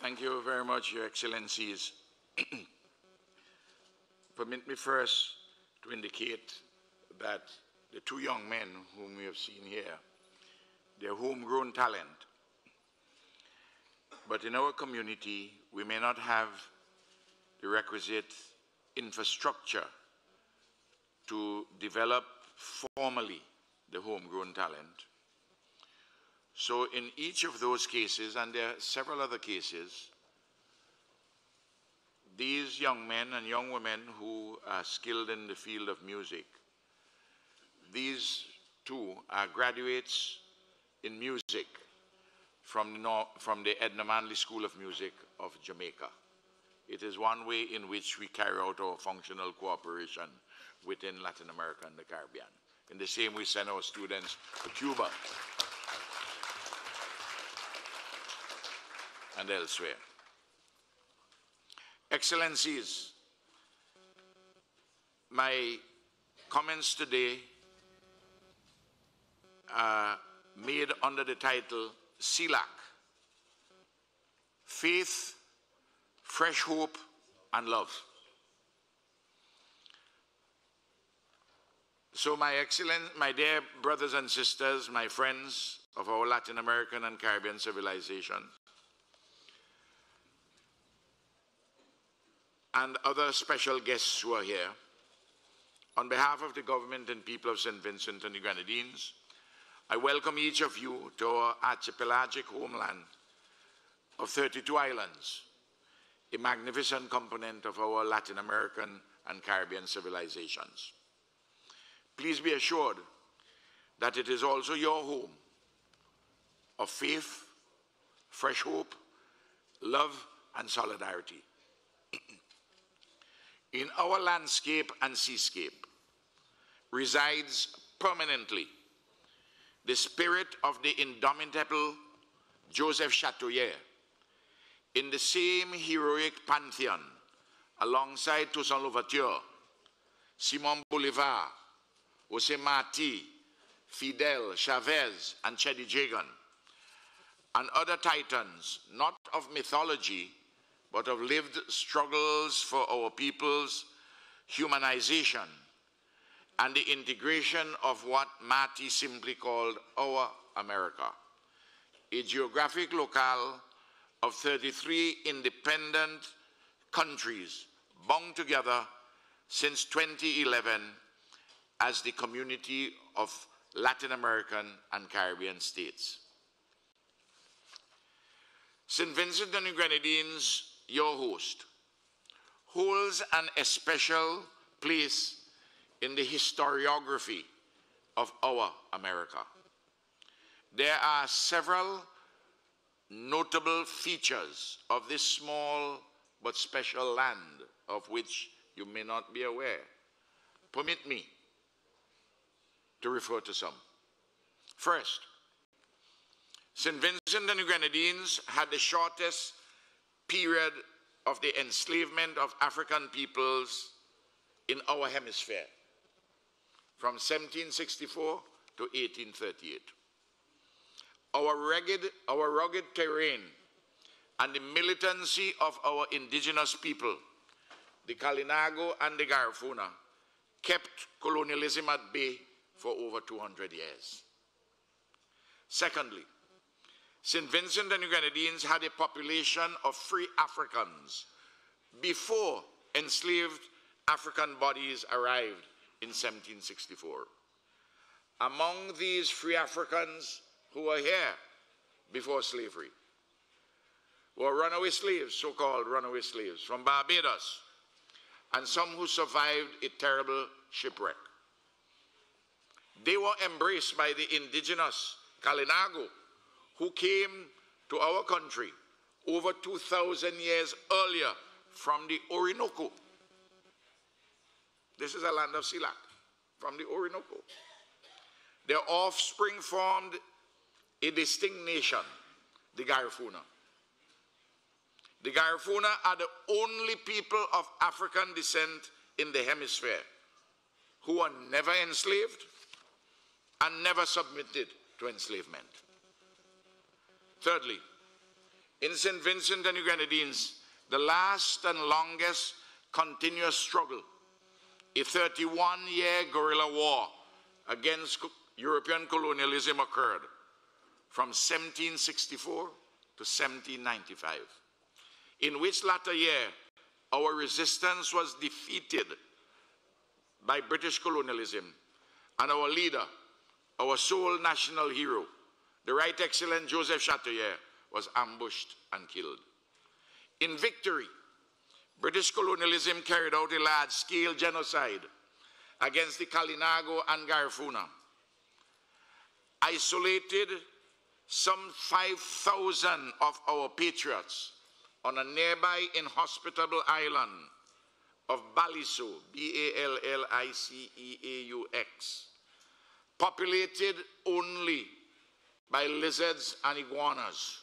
Thank you very much, Your Excellencies. Permit me first to indicate that the two young men whom we have seen here, they're homegrown talent. But in our community, we may not have the requisite infrastructure to develop formally the homegrown talent. So in each of those cases, and there are several other cases, these young men and young women who are skilled in the field of music, these two are graduates in music from the, from the Edna Manley School of Music of Jamaica. It is one way in which we carry out our functional cooperation within Latin America and the Caribbean. In the same way, we send our students to Cuba and elsewhere. Excellencies, my comments today are made under the title CELAC, Faith, Fresh Hope, and Love. So my excellent, my dear brothers and sisters, my friends of our Latin American and Caribbean civilization, and other special guests who are here, on behalf of the government and people of St. Vincent and the Grenadines, I welcome each of you to our archipelagic homeland of 32 islands, a magnificent component of our Latin American and Caribbean civilizations. Please be assured that it is also your home of faith, fresh hope, love, and solidarity. In our landscape and seascape resides permanently the spirit of the indomitable Joseph Chatoyer in the same heroic pantheon alongside Toussaint Louverture, Simon Bolivar, Jose Marti, Fidel, Chavez, and Cheddi Jagan, and other titans, not of mythology, but of lived struggles for our people's humanization and the integration of what Marti simply called our America, a geographic locale of 33 independent countries bound together since 2011 as the community of Latin American and Caribbean states. St. Vincent and the Grenadines, your host, holds an especial place in the historiography of our America. There are several notable features of this small but special land of which you may not be aware. Permit me to refer to some. First, St. Vincent and the Grenadines had the shortest period of the enslavement of African peoples in our hemisphere, from 1764 to 1838. Our rugged, our rugged terrain and the militancy of our indigenous people, the Kalinago and the Garifuna, kept colonialism at bay for over 200 years. Secondly, St. Vincent and the Grenadines had a population of free Africans before enslaved African bodies arrived in 1764. Among these free Africans who were here before slavery were runaway slaves, so-called runaway slaves, from Barbados, and some who survived a terrible shipwreck. They were embraced by the indigenous Kalinago, who came to our country over 2,000 years earlier from the Orinoco. This is a land of CELAC, from the Orinoco. Their offspring formed a distinct nation, the Garifuna. The Garifuna are the only people of African descent in the hemisphere who were never enslaved and never submitted to enslavement. Thirdly, In St. Vincent and the Grenadines, the last and longest continuous struggle, a 31 year guerrilla war against European colonialism occurred from 1764 to 1795, in which latter year our resistance was defeated by British colonialism and our leader, our sole national hero, the Right Excellent Joseph Chatoyer, was ambushed and killed. In victory, British colonialism carried out a large-scale genocide against the Kalinago and Garifuna, isolated some 5,000 of our patriots on a nearby inhospitable island of Balliceaux, B-A-L-L-I-C-E-A-U-X, populated only by lizards and iguanas.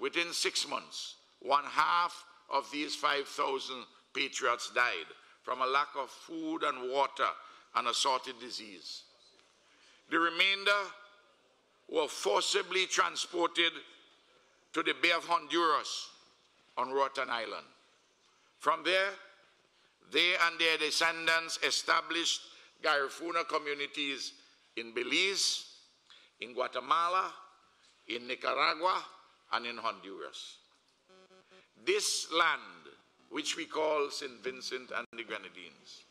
Within six months, one half of these 5,000 patriots died from a lack of food and water and assorted disease. The remainder were forcibly transported to the Bay of Honduras on Roatan Island. From there, they and their descendants established Garifuna communities in Belize, in Guatemala, in Nicaragua, and in Honduras. This land, which we call St. Vincent and the Grenadines,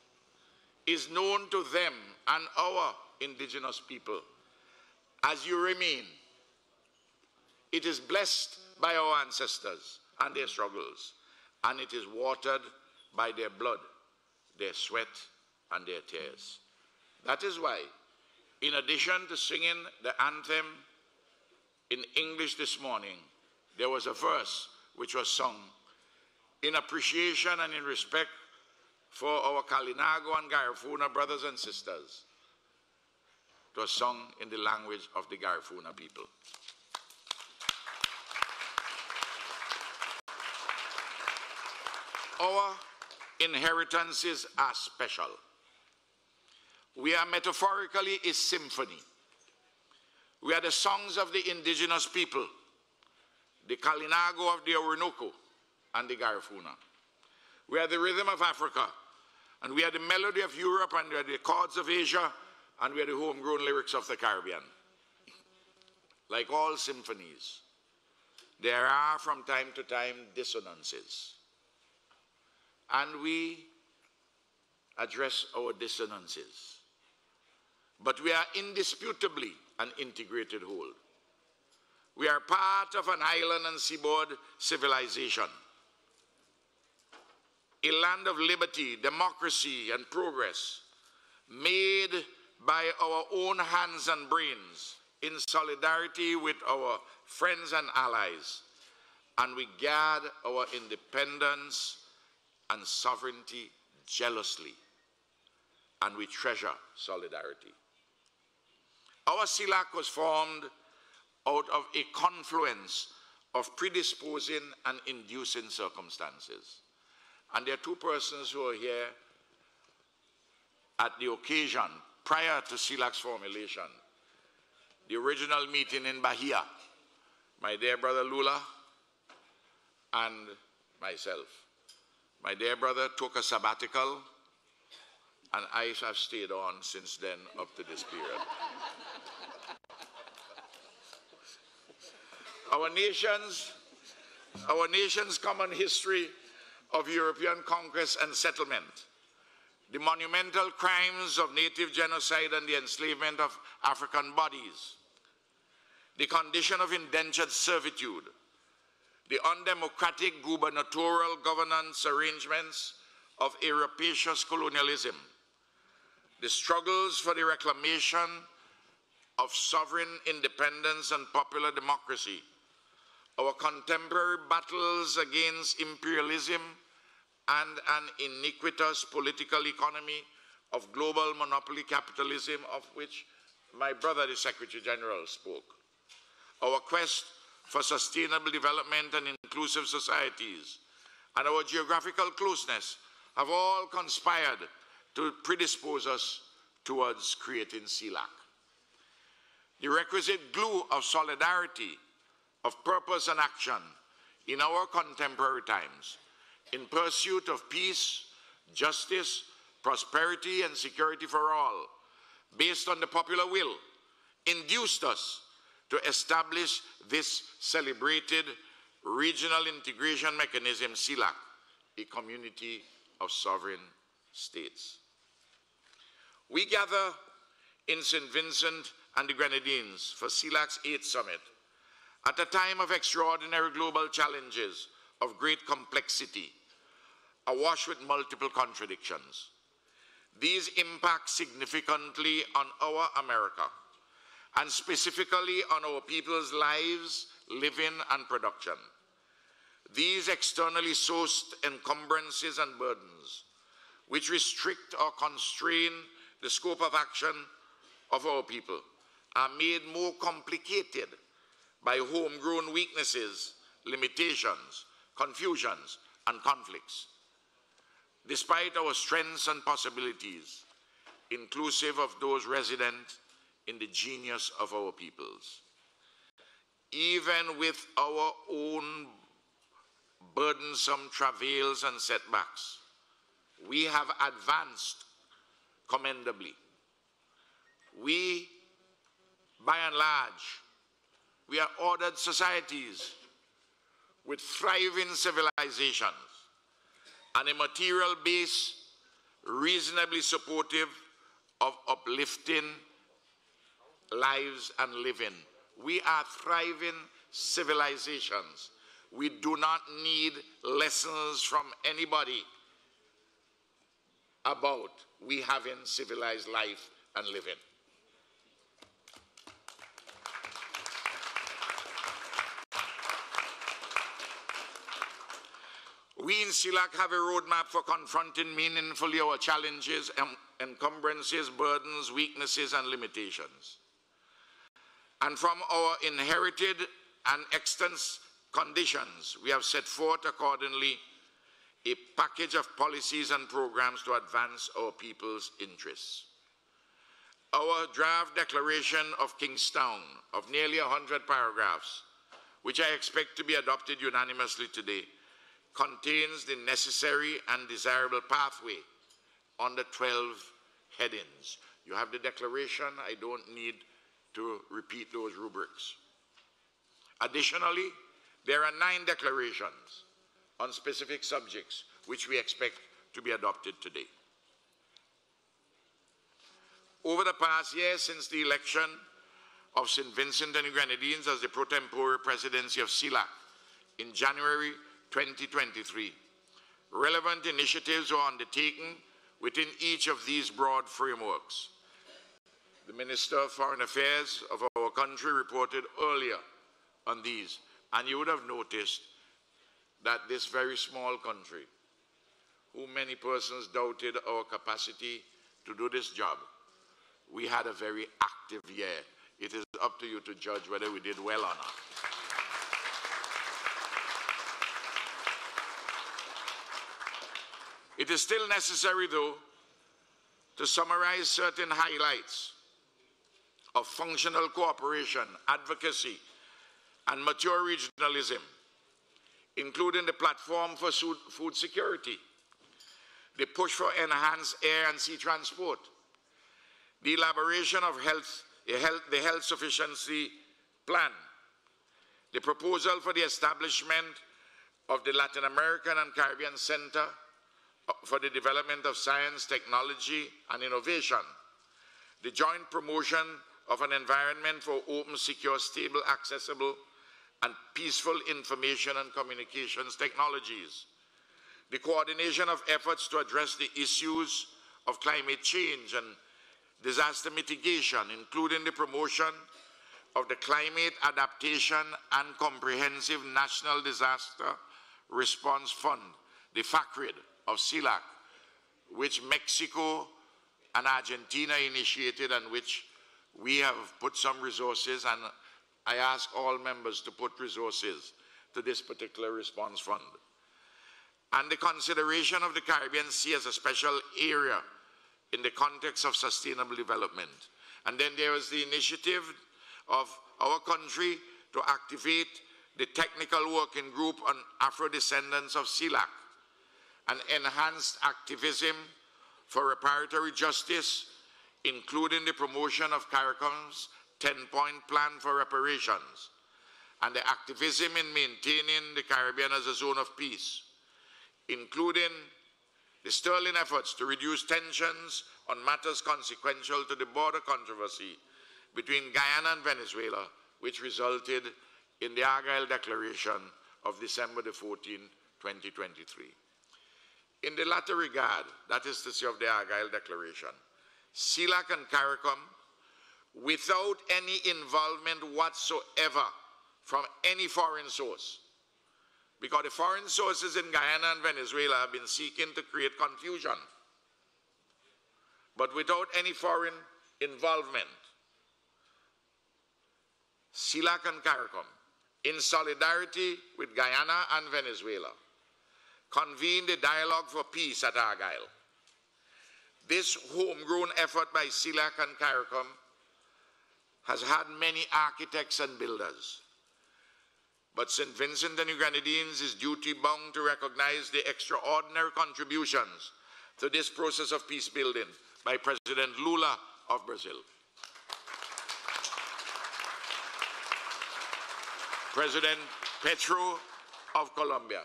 is known to them and our indigenous people as Yurumein. It is blessed by our ancestors and their struggles, and it is watered by their blood, their sweat, and their tears. That is why, in addition to singing the anthem in English this morning, there was a verse which was sung in appreciation and in respect for our Kalinago and Garifuna brothers and sisters. It was sung in the language of the Garifuna people. Our inheritances are special. We are metaphorically a symphony. We are the songs of the indigenous people, the Kalinago of the Orinoco and the Garifuna. We are the rhythm of Africa, and we are the melody of Europe, and we are the chords of Asia, and we are the homegrown lyrics of the Caribbean. Like all symphonies, there are from time to time dissonances. And we address our dissonances. But we are indisputably an integrated whole. We are part of an island and seaboard civilization, a land of liberty, democracy, and progress, made by our own hands and brains in solidarity with our friends and allies, and we guard our independence and sovereignty jealously, and we treasure solidarity. Our CELAC was formed out of a confluence of predisposing and inducing circumstances. And there are two persons who are here at the occasion prior to CELAC's formulation. The original meeting in Bahia, my dear brother Lula and myself. My dear brother took a sabbatical, and I have stayed on since then up to this period. Our nation's, our nation's common history of European conquest and settlement, the monumental crimes of native genocide and the enslavement of African bodies, the condition of indentured servitude, the undemocratic gubernatorial governance arrangements of a rapacious colonialism, the struggles for the reclamation of sovereign independence and popular democracy, our contemporary battles against imperialism and an iniquitous political economy of global monopoly capitalism of which my brother, the Secretary General, spoke. Our quest for sustainable development and inclusive societies, and our geographical closeness have all conspired to predispose us towards creating CELAC. The requisite glue of solidarity of purpose and action in our contemporary times in pursuit of peace, justice, prosperity, and security for all, based on the popular will, induced us to establish this celebrated regional integration mechanism, CELAC, a community of sovereign states. We gather in St. Vincent and the Grenadines for CELAC's 8th summit at a time of extraordinary global challenges of great complexity, awash with multiple contradictions. These impact significantly on our America, and specifically on our people's lives, living, and production. These externally sourced encumbrances and burdens, which restrict or constrain the scope of action of our people, are made more complicated by homegrown weaknesses, limitations, confusions, and conflicts. Despite our strengths and possibilities, inclusive of those resident in the genius of our peoples, even with our own burdensome travails and setbacks, we have advanced commendably. We, by and large, we are ordered societies with thriving civilizations and a material base reasonably supportive of uplifting lives and living. We are thriving civilizations. We do not need lessons from anybody about we having civilized life and living. We in CELAC have a roadmap for confronting meaningfully our challenges, encumbrances, burdens, weaknesses, and limitations. And from our inherited and extant conditions, we have set forth accordingly a package of policies and programs to advance our people's interests. Our draft declaration of Kingstown of nearly 100 paragraphs, which I expect to be adopted unanimously today, contains the necessary and desirable pathway on the 12 headings. You have the declaration, I don't need to repeat those rubrics. Additionally, there are nine declarations on specific subjects which we expect to be adopted today. Over the past year since the election of St. Vincent and the Grenadines as the pro tempore presidency of CELAC in January 2023. Relevant initiatives were undertaken within each of these broad frameworks. The Minister of Foreign Affairs of our country reported earlier on these, and you would have noticed that this very small country, who many persons doubted our capacity to do this job, we had a very active year. It is up to you to judge whether we did well or not. It is still necessary, though, to summarize certain highlights of functional cooperation, advocacy, and mature regionalism, including the platform for food security, the push for enhanced air and sea transport, the elaboration of health, the health sufficiency plan, the proposal for the establishment of the Latin American and Caribbean Center for the development of science, technology, and innovation, the joint promotion of an environment for open, secure, stable, accessible, and peaceful information and communications technologies, the coordination of efforts to address the issues of climate change and disaster mitigation, including the promotion of the Climate Adaptation and Comprehensive National Disaster Response Fund, the FACRID, of CELAC, which Mexico and Argentina initiated and which we have put some resources and I ask all members to put resources to this particular response fund. And the consideration of the Caribbean Sea as a special area in the context of sustainable development. And then there was the initiative of our country to activate the Technical Working Group on Afro-Descendants of CELAC, and enhanced activism for reparatory justice, including the promotion of CARICOM's 10-point plan for reparations, and the activism in maintaining the Caribbean as a zone of peace, including the sterling efforts to reduce tensions on matters consequential to the border controversy between Guyana and Venezuela, which resulted in the Argyle Declaration of December the 14, 2023. In the latter regard, that is to say of the Argyle Declaration, CELAC and CARICOM, without any involvement whatsoever from any foreign source, because the foreign sources in Guyana and Venezuela have been seeking to create confusion, but without any foreign involvement, CELAC and CARICOM, in solidarity with Guyana and Venezuela, convened a dialogue for peace at Argyle. This homegrown effort by CELAC and CARICOM has had many architects and builders. But St. Vincent and the Grenadines is duty bound to recognize the extraordinary contributions to this process of peace building by President Lula of Brazil. President Petro of Colombia,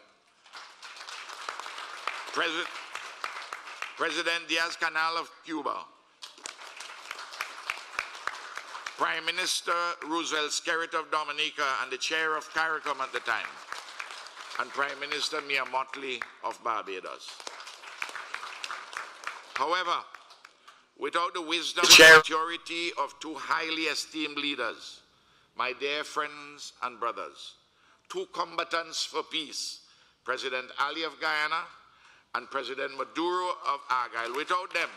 President, President Diaz-Canel of Cuba, Prime Minister Roosevelt Skerrit of Dominica and the chair of CARICOM at the time, and Prime Minister Mia Mottley of Barbados. However, without the wisdom and maturity of two highly esteemed leaders, my dear friends and brothers, two combatants for peace, President Ali of Guyana and President Maduro of Argyle. Without them,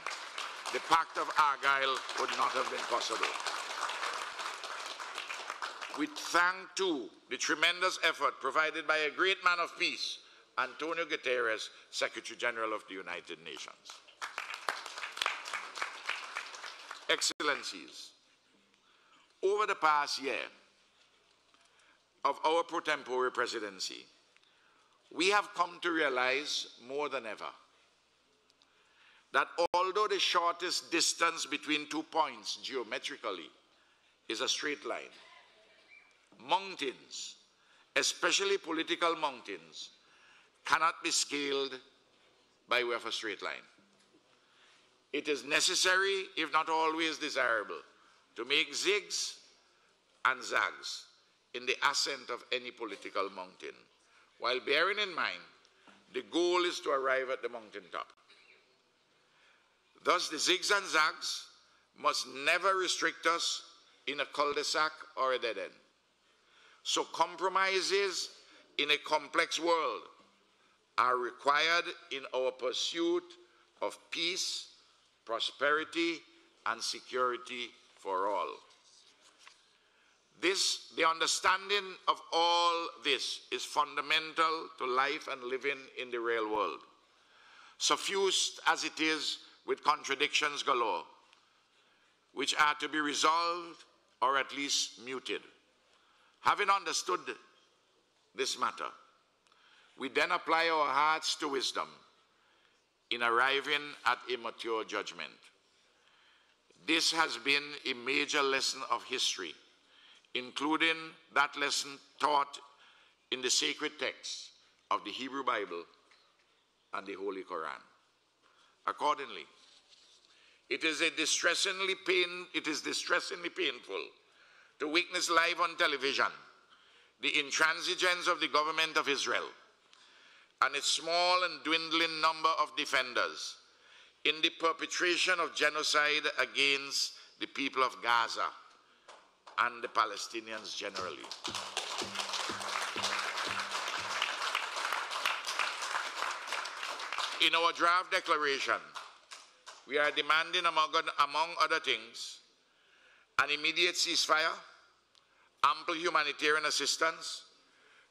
the Pact of Argyle would not have been possible. We thank too the tremendous effort provided by a great man of peace, Antonio Guterres, Secretary General of the United Nations. Excellencies, over the past year of our pro tempore presidency, we have come to realize more than ever that although the shortest distance between two points geometrically is a straight line, mountains, especially political mountains, cannot be scaled by way of a straight line. It is necessary, if not always desirable, to make zigs and zags in the ascent of any political mountain, while bearing in mind the goal is to arrive at the mountaintop. Thus, the zigs and zags must never restrict us in a cul-de-sac or a dead end. So compromises in a complex world are required in our pursuit of peace, prosperity, and security for all. This, the understanding of all this is fundamental to life and living in the real world, suffused as it is with contradictions galore, which are to be resolved or at least muted. Having understood this matter, we then apply our hearts to wisdom in arriving at a mature judgment. This has been a major lesson of history, including that lesson taught in the sacred texts of the Hebrew Bible and the Holy Quran. Accordingly, it is distressingly pain, it is distressingly painful to witness live on television the intransigence of the government of Israel and its small and dwindling number of defenders in the perpetration of genocide against the people of Gaza and the Palestinians generally. In our draft declaration, we are demanding, among, among other things, an immediate ceasefire, ample humanitarian assistance,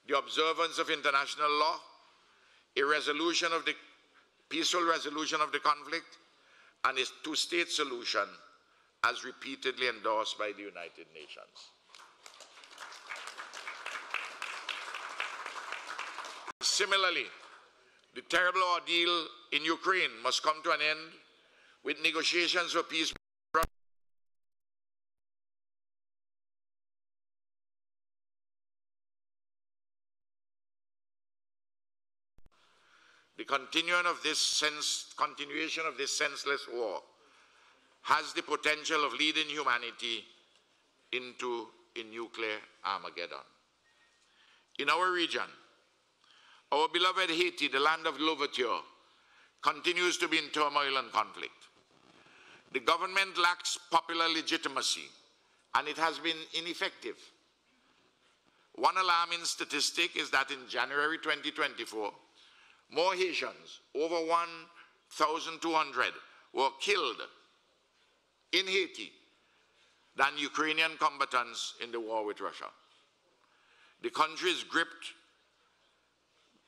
the observance of international law, a resolution of the peaceful resolution of the conflict, and a two-state solution as repeatedly endorsed by the United Nations. Similarly, the terrible ordeal in Ukraine must come to an end with negotiations for peace. The continuation of this sense, continuation of this senseless war has the potential of leading humanity into a nuclear Armageddon. In our region, our beloved Haiti, the land of Louverture, continues to be in turmoil and conflict. The government lacks popular legitimacy and it has been ineffective. One alarming statistic is that in January 2024, more Haitians, over 1,200, were killed in Haiti than Ukrainian combatants in the war with Russia. The country is gripped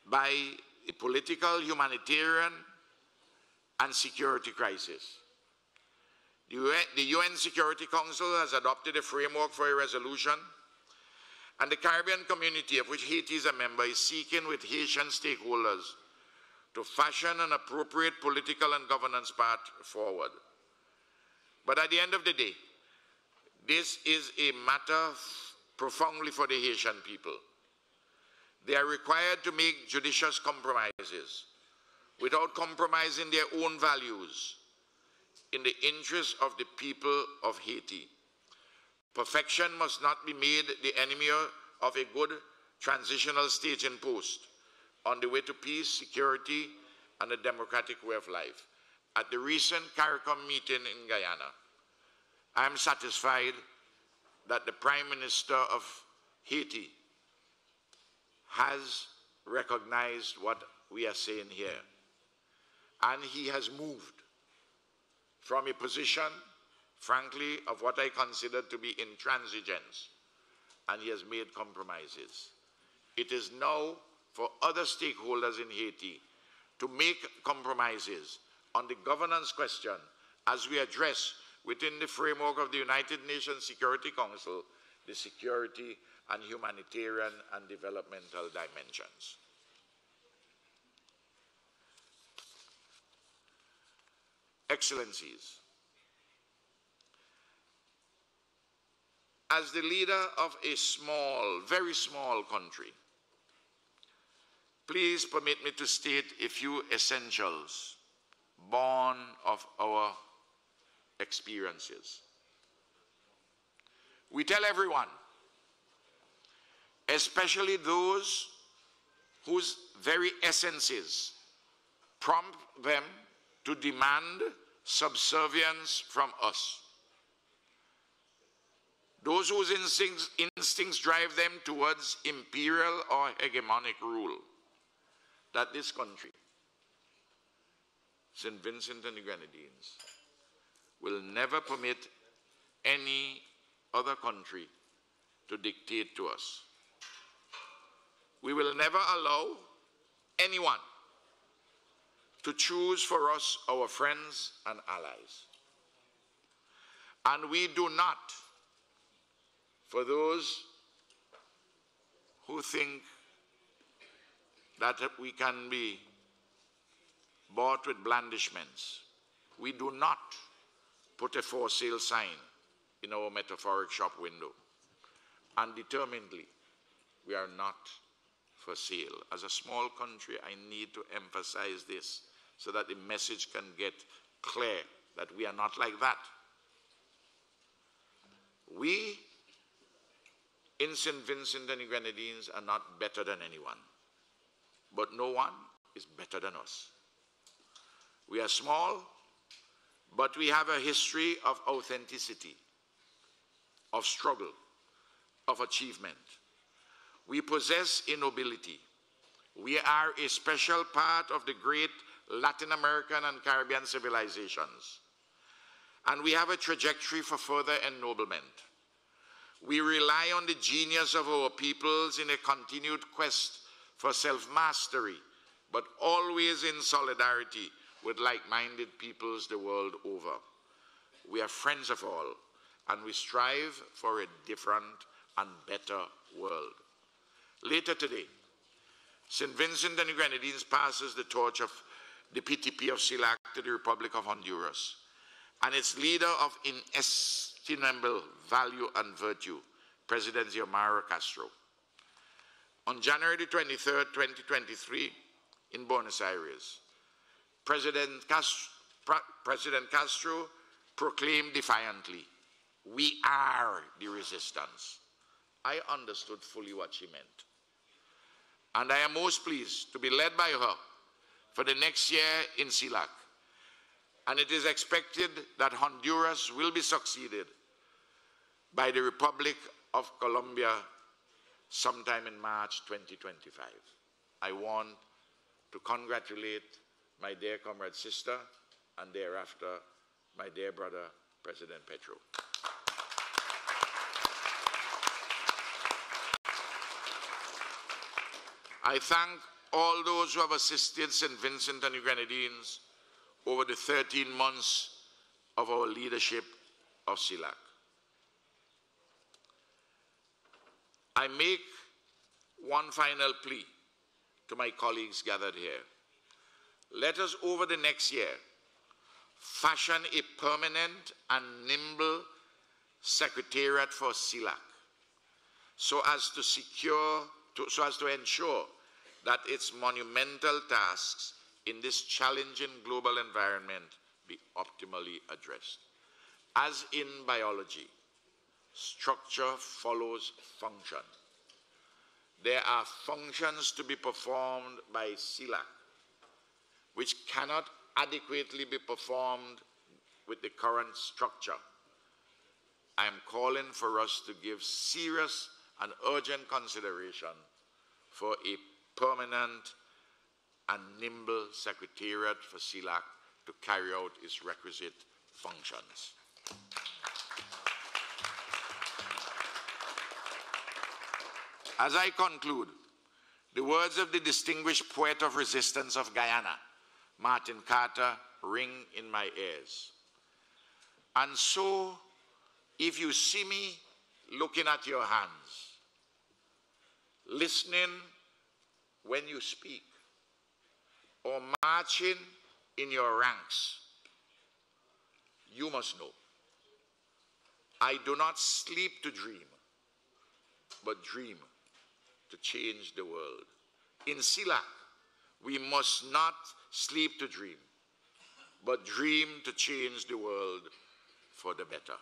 by a political, humanitarian, and security crisis. The UN, Security Council has adopted a framework for a resolution, and the Caribbean community, of which Haiti is a member, is seeking with Haitian stakeholders to fashion an appropriate political and governance path forward. But at the end of the day, this is a matter profoundly for the Haitian people. They are required to make judicious compromises without compromising their own values in the interest of the people of Haiti. Perfection must not be made the enemy of a good transitional state in post on the way to peace, security, and a democratic way of life. At the recent CARICOM meeting in Guyana, I am satisfied that the Prime Minister of Haiti has recognized what we are saying here. And he has moved from a position, frankly, of what I consider to be intransigence, and he has made compromises. It is now for other stakeholders in Haiti to make compromises on the governance question as we address within the framework of the United Nations Security Council the security and humanitarian and developmental dimensions. Excellencies, as the leader of a small, very small country, please permit me to state a few essentials born of our experiences. We tell everyone, especially those whose very essences prompt them to demand subservience from us. Those whose instincts, instincts drive them towards imperial or hegemonic rule. That this country, St. Vincent and the Grenadines, will never permit any other country to dictate to us. We will never allow anyone to choose for us our friends and allies. And we do not, for those who think that we can be bought with blandishments, we do not put a for sale sign in our metaphoric shop window. And determinedly, we are not for sale. As a small country, I need to emphasize this so that the message can get clear that we are not like that. We in St. Vincent and the Grenadines are not better than anyone, but no one is better than us. We are small, but we have a history of authenticity, of struggle, of achievement. We possess nobility. We are a special part of the great Latin American and Caribbean civilizations. And we have a trajectory for further ennoblement. We rely on the genius of our peoples in a continued quest for self-mastery, but always in solidarity with like-minded peoples the world over. We are friends of all, and we strive for a different and better world. Later today, St. Vincent and the Grenadines passes the torch of the PTP of CELAC to the Republic of Honduras and its leader of inestimable value and virtue, President Xiomara Castro. On January 23, 2023, in Buenos Aires, President Castro, President Castro proclaimed defiantly, we are the resistance. I understood fully what she meant. And I am most pleased to be led by her for the next year in CELAC. And it is expected that Honduras will be succeeded by the Republic of Colombia sometime in March 2025. I want to congratulate my dear comrade sister and thereafter my dear brother, President Petro. I thank all those who have assisted St. Vincent and the Grenadines over the 13 months of our leadership of CELAC. I make one final plea to my colleagues gathered here. Let us, over the next year, fashion a permanent and nimble secretariat for CELAC so as to secure, to, so as to ensure that its monumental tasks in this challenging global environment be optimally addressed. As in biology, structure follows function. There are functions to be performed by CELAC which cannot adequately be performed with the current structure. I am calling for us to give serious and urgent consideration for a permanent and nimble secretariat for CELAC to carry out its requisite functions. As I conclude, the words of the distinguished poet of resistance of Guyana, Martin Carter, ring in my ears. And so, if you see me looking at your hands, listening when you speak, or marching in your ranks, you must know. I do not sleep to dream, but dream to change the world. In CELAC, we must not sleep to dream, but dream to change the world for the better.